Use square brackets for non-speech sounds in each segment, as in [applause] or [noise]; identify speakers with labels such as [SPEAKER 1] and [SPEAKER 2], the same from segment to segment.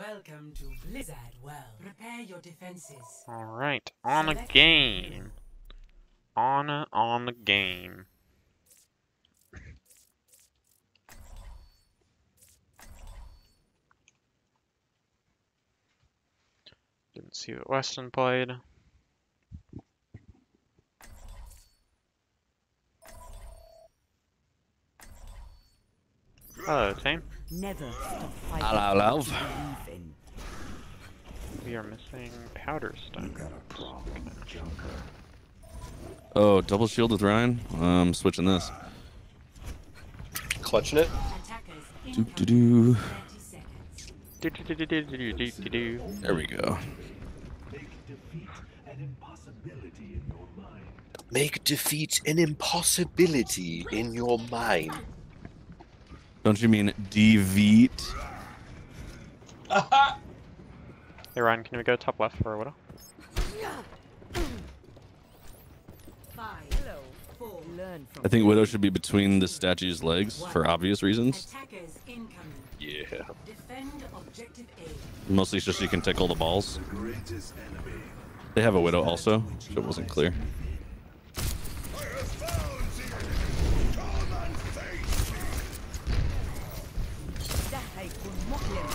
[SPEAKER 1] Welcome to Blizzard World. Prepare your defenses.
[SPEAKER 2] Alright, on a game. On a, on the game. Didn't see what Weston played. Oh, Hello, team.
[SPEAKER 3] Never stop fighting.
[SPEAKER 4] Hello, love.
[SPEAKER 2] We are missing powder stuff.
[SPEAKER 4] Oh, double shield with Rein? I'm switching this.
[SPEAKER 5] Clutching it?
[SPEAKER 4] Do, do, do.
[SPEAKER 2] Do, do, do, do, do, do, do, do.
[SPEAKER 4] There we go.
[SPEAKER 5] Make defeat an impossibility in your mind.
[SPEAKER 4] Don't you mean deviate? [laughs]
[SPEAKER 2] Hey Ryan, can we go top left for a widow?
[SPEAKER 1] Five, four.
[SPEAKER 3] Learn from
[SPEAKER 4] I think Widow should be between the statue's legs for obvious reasons.
[SPEAKER 5] Yeah.
[SPEAKER 1] Defend objective A.
[SPEAKER 4] Mostly so she can tickle the balls. They have a Widow also, if it wasn't clear.
[SPEAKER 3] Hey, good morning.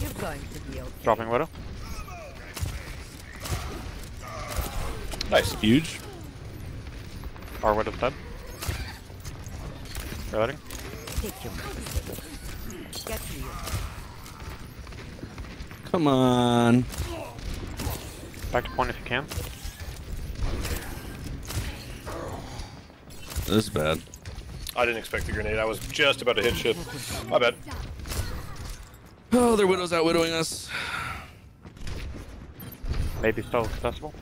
[SPEAKER 3] You're going to be okay.
[SPEAKER 2] Dropping widow.
[SPEAKER 5] Nice.
[SPEAKER 4] Huge.
[SPEAKER 2] Our widow's dead. Reloading.
[SPEAKER 3] Take your medicine. Get real.
[SPEAKER 4] Come on.
[SPEAKER 2] Back to point if you can.
[SPEAKER 4] This is bad.
[SPEAKER 5] I didn't expect the grenade. I was just about to hit shit. My bad.
[SPEAKER 4] Oh, their Widow's out widowing us.
[SPEAKER 2] Maybe still accessible.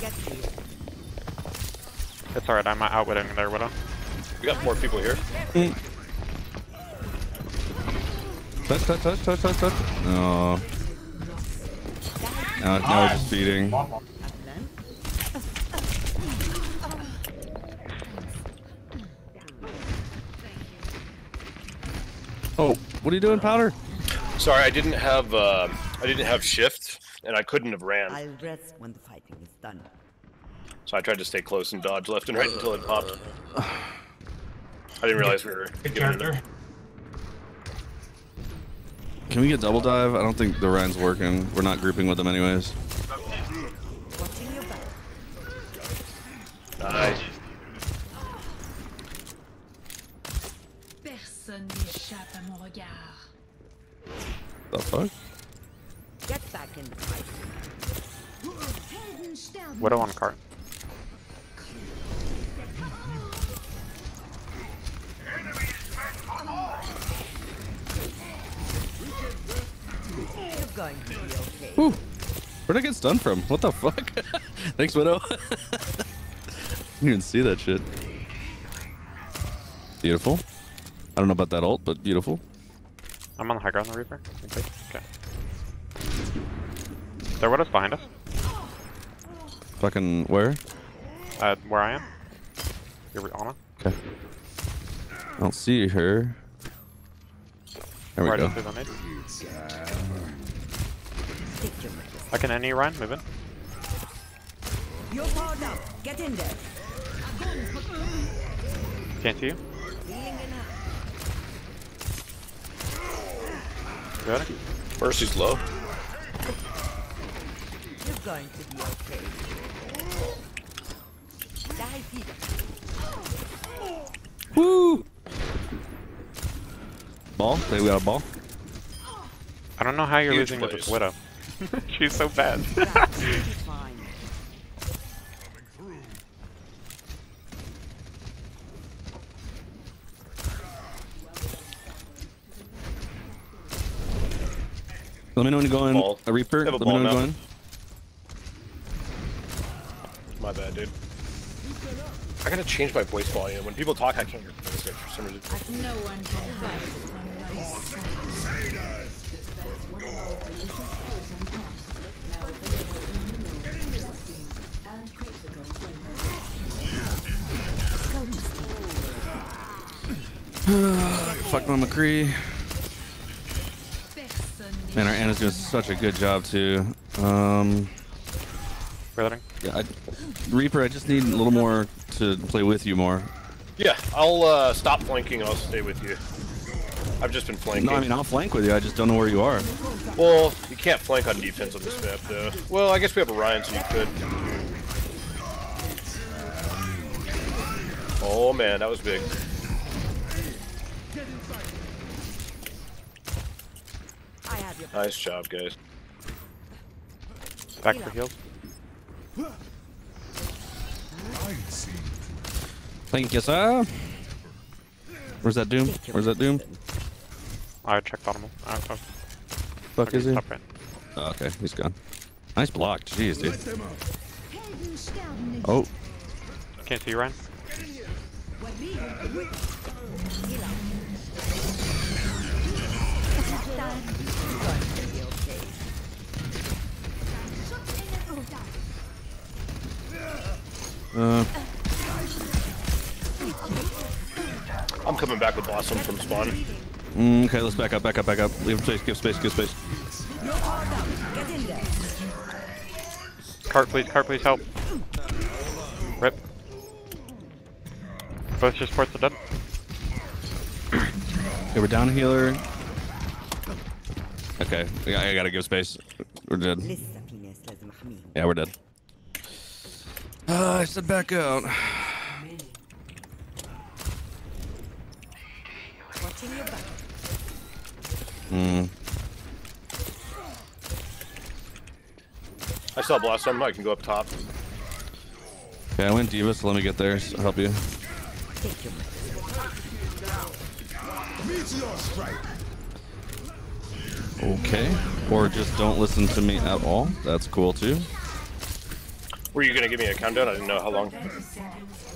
[SPEAKER 3] Get real.
[SPEAKER 2] It's alright, I'm outwitting their widow.
[SPEAKER 5] We got more people here. Mm.
[SPEAKER 4] Touch, touch, touch, touch, touch, touch. No. Now, now we're just ah,
[SPEAKER 3] feeding.
[SPEAKER 4] Oh, what are you doing, Powder?
[SPEAKER 5] Sorry, I didn't have uh, I didn't have shift, and I couldn't have ran.
[SPEAKER 3] I'll rest when the fighting is done.
[SPEAKER 5] So I tried to stay close and dodge left and right until it popped. I didn't realize we were getting there.
[SPEAKER 4] Can we get double dive? I don't think the Rein's working. We're not grouping with them anyways.
[SPEAKER 3] Watching your back.
[SPEAKER 5] Nice.
[SPEAKER 6] Personne n'échappe à mon regard.
[SPEAKER 4] The fuck?
[SPEAKER 3] Get back in the fight.
[SPEAKER 6] Helden sterben
[SPEAKER 2] Widow on cart.
[SPEAKER 3] You're going to be okay.
[SPEAKER 4] Whew. Where'd I get stunned from? What the fuck? [laughs] Thanks, Widow. [laughs] Didn't even see that shit. Beautiful. I don't know about that ult, but beautiful.
[SPEAKER 2] I'm on the high ground, the Reaper. Okay. okay. There, widow's behind us.
[SPEAKER 4] Fucking where?
[SPEAKER 2] Uh, where I am. You're
[SPEAKER 4] Okay. I don't see her. There we
[SPEAKER 2] Right
[SPEAKER 4] go.
[SPEAKER 2] into the nade.
[SPEAKER 3] Take your medicine.
[SPEAKER 2] I can end you, Ryan. Move in.
[SPEAKER 3] You're powered up. Get in there.
[SPEAKER 2] Can't see you.
[SPEAKER 3] Healing in hand.
[SPEAKER 2] Reloading.
[SPEAKER 5] Mercy's low.
[SPEAKER 3] You're going to be okay. Die, Peter.
[SPEAKER 4] Woo! Ball? Think we got a ball?
[SPEAKER 2] I don't know how you're
[SPEAKER 5] Huge
[SPEAKER 2] losing with this widow. [laughs] She's so bad.
[SPEAKER 4] Let me know when you go in.
[SPEAKER 5] Ball.
[SPEAKER 4] A Reaper?
[SPEAKER 5] Have a
[SPEAKER 4] Let me know when you go in.
[SPEAKER 5] My bad, dude. I gotta change my voice volume. When people talk, I can't hear voice for some reason.
[SPEAKER 6] No one can fight on my side.
[SPEAKER 4] Fuck my McCree. Man, our Ana's doing such a good job too. Um,
[SPEAKER 2] Reloading.
[SPEAKER 4] yeah, I, Reaper, I just need a little more to play with you more.
[SPEAKER 5] Yeah, I'll uh, stop flanking and I'll stay with you. I've just been flanking.
[SPEAKER 4] No, I mean I'll flank with you. I just don't know where you are.
[SPEAKER 5] well, you can't flank on defense on this map, though. Well, I guess we have Orion, so you could. Oh man, that was big.
[SPEAKER 3] I have your
[SPEAKER 5] Nice job, guys.
[SPEAKER 2] Back for heals.
[SPEAKER 4] Thank you, sir. Where's that Doom? Where's that Doom?
[SPEAKER 2] I checked bottom. Uh, uh,
[SPEAKER 4] Fuck
[SPEAKER 2] okay,
[SPEAKER 4] is he?
[SPEAKER 2] top right.
[SPEAKER 4] Oh, okay, he's gone. Nice block. Jeez, dude. Oh,
[SPEAKER 2] Can't see you, Ryan.
[SPEAKER 4] Uh.
[SPEAKER 5] I'm coming back with Blossom from spawn.
[SPEAKER 4] Mm, okay, let's back up, back up, back up. Give space, give space, give space.
[SPEAKER 2] Cart, please, cart, please help. Rip. Both your supports are done. [clears throat]
[SPEAKER 4] Okay, we're down healer. Okay, I gotta give space. We're dead. Yeah, we're dead. Uh, I said back out.
[SPEAKER 3] Watching your back.
[SPEAKER 4] Hmm.
[SPEAKER 5] I saw Blossom. I can go up top.
[SPEAKER 4] Okay, I went D.Va, so let me get there. So I'll help you.
[SPEAKER 3] Take your
[SPEAKER 4] Okay. Or just don't listen to me at all. That's cool too.
[SPEAKER 5] Were you gonna give me a countdown? I didn't know how long.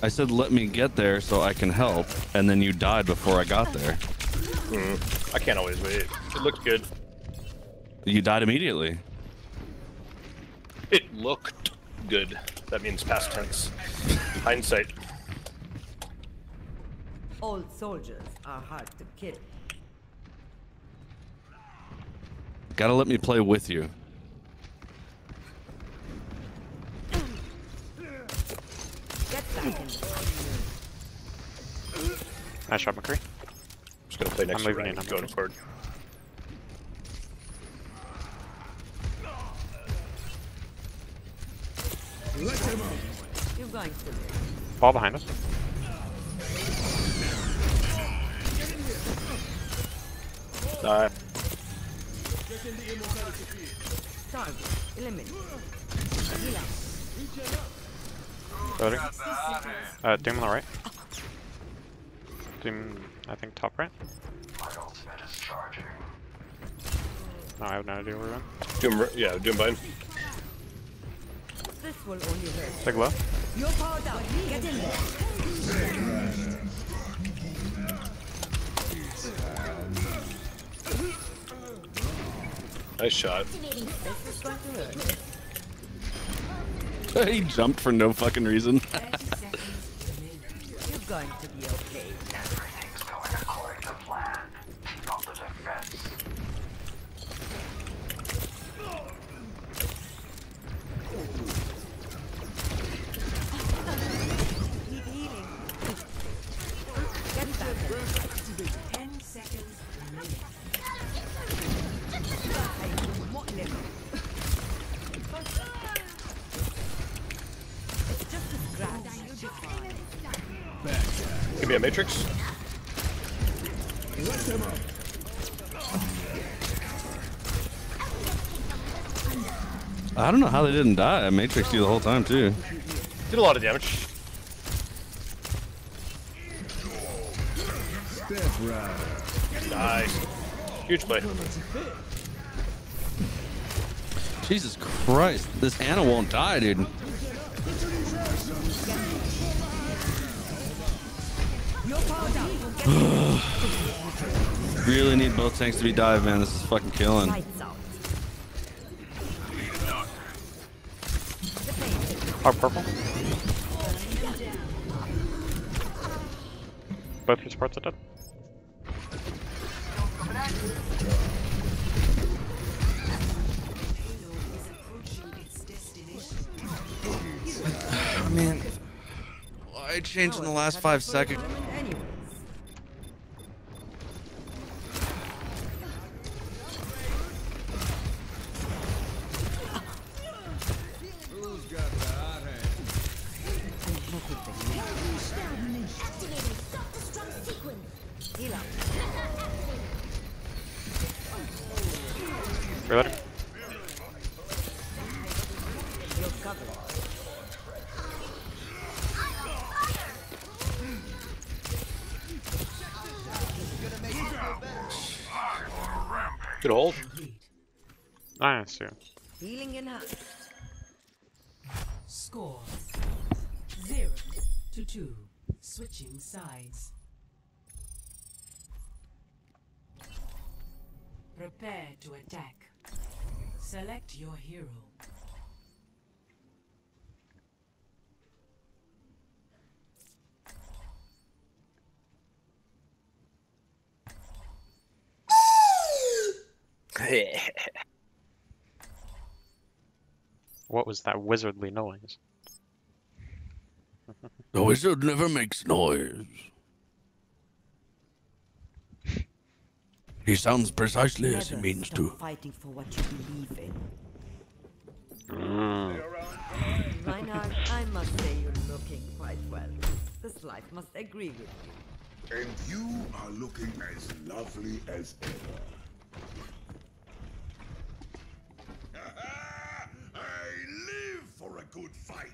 [SPEAKER 4] I said let me get there so I can help, and then you died before I got there. Hmm.
[SPEAKER 5] I can't always wait. It looked good.
[SPEAKER 4] You died immediately.
[SPEAKER 5] It looked good. That means past tense. [laughs] Hindsight.
[SPEAKER 3] Old soldiers are hard to kill.
[SPEAKER 4] Gotta let me play with you.
[SPEAKER 3] Get back in there.
[SPEAKER 2] Nice shot, McCree.
[SPEAKER 5] Just gonna play next
[SPEAKER 2] I'm
[SPEAKER 5] to
[SPEAKER 2] leaving
[SPEAKER 5] Rein.
[SPEAKER 2] in, I'm
[SPEAKER 5] Going
[SPEAKER 2] leaving.
[SPEAKER 5] forward.
[SPEAKER 3] You're going to
[SPEAKER 2] Ball behind us.
[SPEAKER 5] Uh,
[SPEAKER 3] target. Eliminate. Heal.
[SPEAKER 2] Loading. Uh, Doom on the right. Doom, I think top right. No, I have no idea where we're going.
[SPEAKER 5] Doom, r- yeah, Doom bind.
[SPEAKER 3] This will only hurt.
[SPEAKER 2] Sig low.
[SPEAKER 3] You're powered up. Get in there.
[SPEAKER 5] Nice shot.
[SPEAKER 3] This is going to hurt.
[SPEAKER 4] he jumped for no fucking reason.
[SPEAKER 3] You're going to be okay. A
[SPEAKER 5] matrix.
[SPEAKER 4] I don't know how they didn't die. I matrixed you the whole time too.
[SPEAKER 5] Did a lot of damage. Nice. Huge play.
[SPEAKER 4] Jesus Christ, this Ana won't die, dude. [sighs] Really need both tanks to be dive, man. This is fucking killing.
[SPEAKER 2] Hard purple. Both your supports are dead. [sighs]
[SPEAKER 1] is approaching its destination.
[SPEAKER 4] I changed in the last five seconds?
[SPEAKER 5] Good hold.
[SPEAKER 1] Complete.
[SPEAKER 2] Ah, nice, yeah.
[SPEAKER 3] Healing in hand.
[SPEAKER 1] Score zero to two. Switching sides. Prepare to attack. Select your hero. [laughs]
[SPEAKER 2] What was that wizardly noise?
[SPEAKER 4] The wizard never makes noise. He sounds precisely as he means
[SPEAKER 3] stop
[SPEAKER 4] to.
[SPEAKER 3] fighting for what you believe in.
[SPEAKER 2] Mm.
[SPEAKER 3] Reinhardt, I must say you're looking quite well. This life must agree with you.
[SPEAKER 7] And you are looking as lovely as ever. I live for a good fight.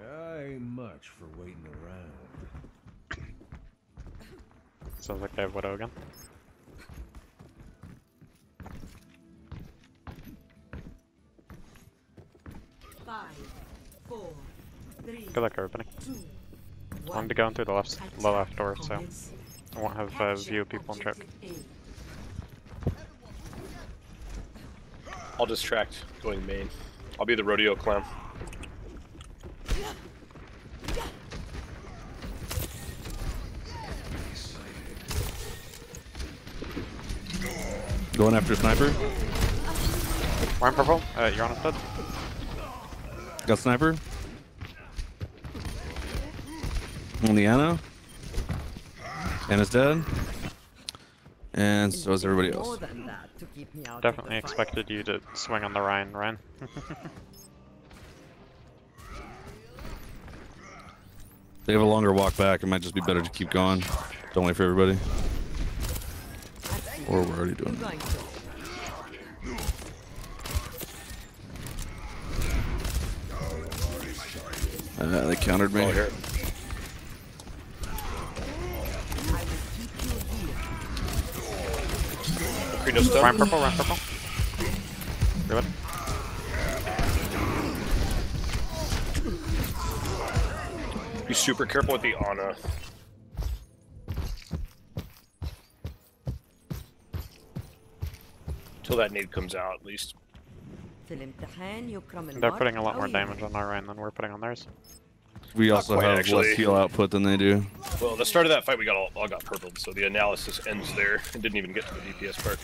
[SPEAKER 8] I ain't much for waiting around.
[SPEAKER 2] Sounds like they have Widow again.
[SPEAKER 1] Five, four, three,
[SPEAKER 2] Good luck, everybody.
[SPEAKER 1] two,
[SPEAKER 2] I'm
[SPEAKER 1] one.
[SPEAKER 2] going through the left, the left door, so I won't have uh, view of people in trip.
[SPEAKER 1] objective A.
[SPEAKER 5] I'll distract going main. I'll be the rodeo clown.
[SPEAKER 4] Going after sniper.
[SPEAKER 2] Rein purple, uh, you're on a dead.
[SPEAKER 4] Got sniper. On the Ana. Ana's dead. And so is everybody else.
[SPEAKER 3] than that to keep me out
[SPEAKER 2] Definitely
[SPEAKER 3] of the fight.
[SPEAKER 2] expected you to swing on the Rein, Ryan.
[SPEAKER 4] They have a longer walk back. It might just be better to keep going. Don't wait for everybody. Or we're already doing
[SPEAKER 3] I'm
[SPEAKER 4] it. Uh, they countered me.
[SPEAKER 5] Oh, here.
[SPEAKER 3] I will keep you here.
[SPEAKER 5] Krino's
[SPEAKER 2] Rein
[SPEAKER 5] done.
[SPEAKER 2] purple, Rein purple. Reload.
[SPEAKER 5] Be super careful with the Ana. Till that nade comes out, at least.
[SPEAKER 3] Filmtahan, you come and
[SPEAKER 2] They're putting a lot more
[SPEAKER 3] oh,
[SPEAKER 2] damage on our Rein than we're putting on theirs.
[SPEAKER 4] We also have
[SPEAKER 5] actually.
[SPEAKER 4] less heal output than they do.
[SPEAKER 5] Well, the start of that fight, we got all, all got purpled, so the analysis ends there. It didn't even get to the DPS part.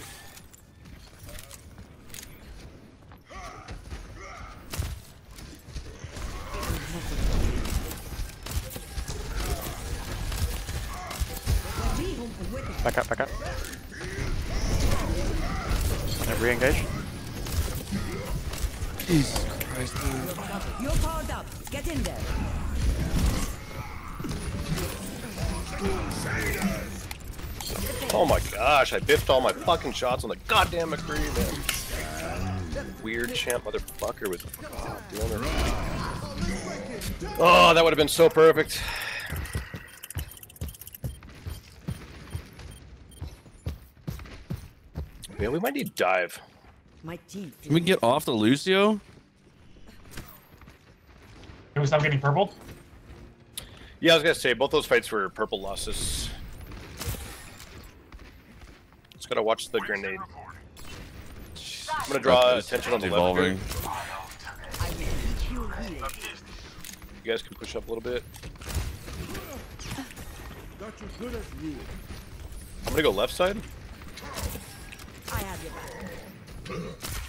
[SPEAKER 2] Back up, back up. And re-engage.
[SPEAKER 4] Jesus Christ, dude.
[SPEAKER 3] You're powered up. Get in there.
[SPEAKER 5] Oh my gosh, I biffed all my fucking shots on the goddamn McCree, man. Weird champ motherfucker was oh, doing it. Oh, that would have been so perfect. Man, we might need dive.
[SPEAKER 3] My teeth.
[SPEAKER 4] Can we get off the Lucio?
[SPEAKER 9] Can we stop getting purpled?
[SPEAKER 5] Yeah, I was gonna say both those fights were purple losses. Just gotta watch the grenade. I'm gonna draw
[SPEAKER 4] It's
[SPEAKER 5] attention on the
[SPEAKER 4] evolving.
[SPEAKER 5] left. Here.
[SPEAKER 3] I will keep you
[SPEAKER 5] guys can push up a little bit.
[SPEAKER 7] Got you good as new.
[SPEAKER 5] I'm gonna go left side.
[SPEAKER 3] I have your back.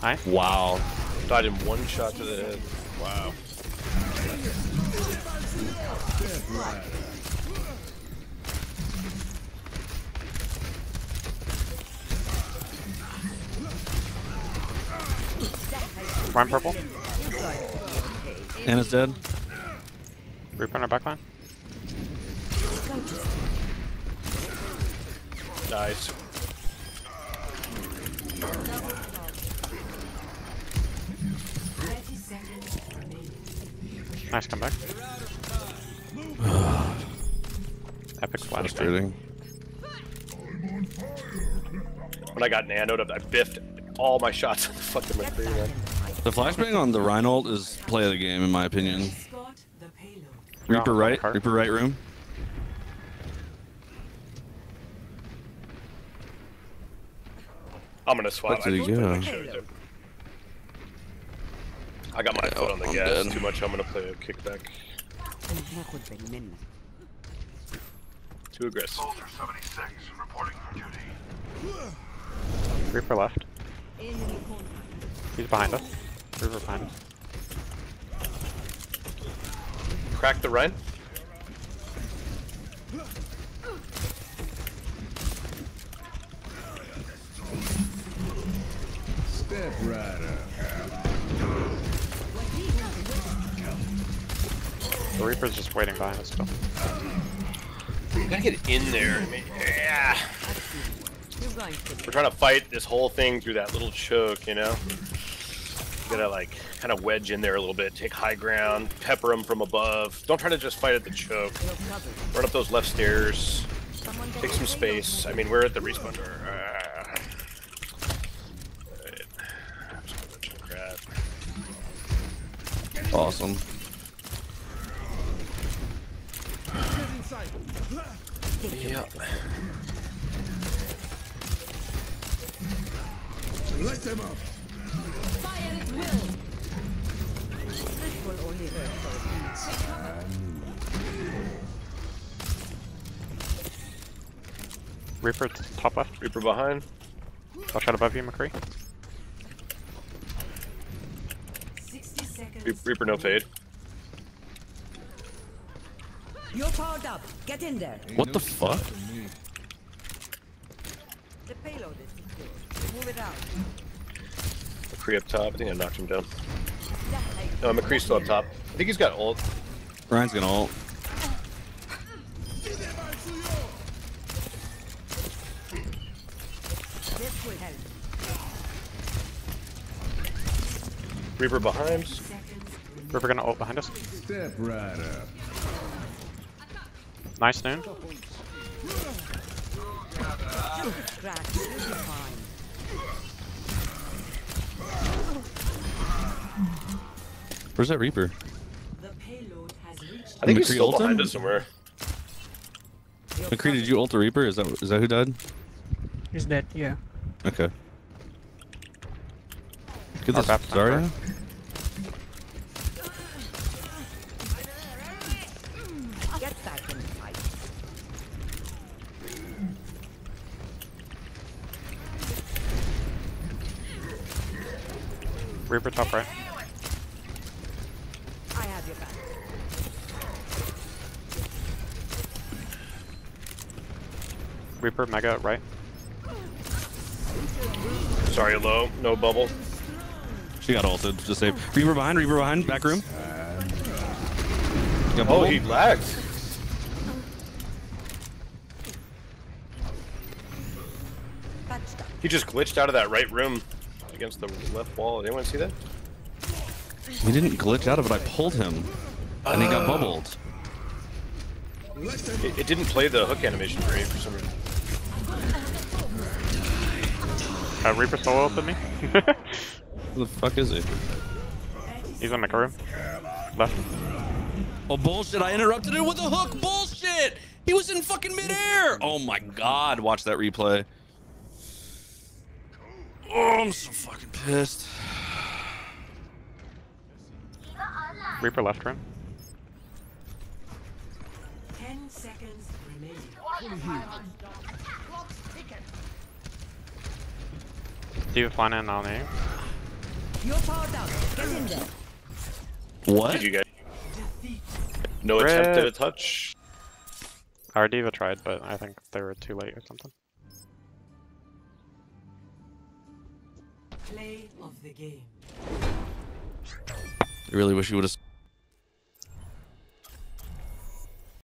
[SPEAKER 2] Hi.
[SPEAKER 4] Wow.
[SPEAKER 5] Died in one shot to the head. Wow.
[SPEAKER 2] Rein purple.
[SPEAKER 4] Ana's dead.
[SPEAKER 2] Reaper on our backline.
[SPEAKER 5] Nice.
[SPEAKER 2] Nice comeback. [sighs] Epic flashbang.
[SPEAKER 4] Frustrating.
[SPEAKER 5] When I got nanoed up, I biffed all my shots on the fucking McCree, man.
[SPEAKER 4] The flashbang on the Reinhold is play of the game, in my opinion.
[SPEAKER 1] Escort the payload.
[SPEAKER 4] Reaper right. Reaper right room.
[SPEAKER 5] I'm gonna swap.
[SPEAKER 4] Where did he
[SPEAKER 5] I-
[SPEAKER 4] go?
[SPEAKER 5] I got my yeah, foot on the
[SPEAKER 4] I'm
[SPEAKER 5] gas
[SPEAKER 4] dead.
[SPEAKER 5] too much. I'm gonna play a kickback. Too aggressive.
[SPEAKER 2] Reaper left. He's behind us. Reaper behind us.
[SPEAKER 5] Crack the Rein.
[SPEAKER 8] Step right up.
[SPEAKER 2] The Reaper's just waiting behind us still.
[SPEAKER 5] You gotta get in there. I mean, yeah.
[SPEAKER 3] You're going to
[SPEAKER 5] We're trying to fight this whole thing through that little choke, you know? You gotta like kind of wedge in there a little bit, take high ground, pepper them from above. Don't try to just fight at the choke. Run up those left stairs, take some space. I mean, we're at the respawn door. Alright. I'm just gonna let you grab.
[SPEAKER 4] Awesome.
[SPEAKER 5] Yeah.
[SPEAKER 7] Light them up.
[SPEAKER 3] This will only hurt for
[SPEAKER 2] Reaper t- top left.
[SPEAKER 5] Reaper behind.
[SPEAKER 2] Watch out above you, McCree.
[SPEAKER 1] Sixty seconds.
[SPEAKER 5] Reaper no fade.
[SPEAKER 3] You're powered up. Get in there.
[SPEAKER 4] What the fuck?
[SPEAKER 3] The payload is secure. Move it out.
[SPEAKER 5] McCree up top. I think I knocked him down. No, McCree's still up top. I think he's got ult.
[SPEAKER 4] Rein's gonna ult.
[SPEAKER 3] This will help.
[SPEAKER 5] Reaper behind.
[SPEAKER 2] Reaper gonna ult behind us.
[SPEAKER 8] Step right up.
[SPEAKER 2] Nice noon.
[SPEAKER 3] Crack. You'll be fine.
[SPEAKER 4] Where's that Reaper?
[SPEAKER 1] The payload has reached.
[SPEAKER 5] I think he's still behind
[SPEAKER 4] him?
[SPEAKER 5] us somewhere.
[SPEAKER 4] McCree, did you ult the Reaper? Is that is that who died?
[SPEAKER 10] He's dead, yeah.
[SPEAKER 4] Okay. Get this
[SPEAKER 2] back-
[SPEAKER 4] Zarya.
[SPEAKER 3] Get back and fight.
[SPEAKER 2] Reaper top right.
[SPEAKER 3] I have your back.
[SPEAKER 2] Reaper mega right.
[SPEAKER 5] Sorry, low. No bubble.
[SPEAKER 4] She got ulted. Just save. Reaper behind. Reaper behind. Back room. Got
[SPEAKER 5] Oh, he lagged. He just glitched out of that right room against the left wall. Anyone see that?
[SPEAKER 4] He didn't glitch out of it. I pulled him, and he got bubbled.
[SPEAKER 5] It, it didn't play the hook animation for me for some reason.
[SPEAKER 2] Uh, Reaper solo ulted me.
[SPEAKER 4] Who the fuck is he?
[SPEAKER 2] He's in the room. Left.
[SPEAKER 4] Oh bullshit! I interrupted him with a hook. Bullshit! He was in fucking midair. Oh my god! Watch that replay. I'm so fucking pissed.
[SPEAKER 2] Reaper left room.
[SPEAKER 1] Ten seconds remaining.
[SPEAKER 2] D.Va flying in on A.
[SPEAKER 3] You're powered up. Get in there.
[SPEAKER 4] What?
[SPEAKER 5] Did you get
[SPEAKER 1] Defeat.
[SPEAKER 5] no
[SPEAKER 2] Red.
[SPEAKER 5] attempt at a touch?
[SPEAKER 2] Our D.Va tried, but I think they were too late or something.
[SPEAKER 1] Play of the game.
[SPEAKER 4] I really wish you would have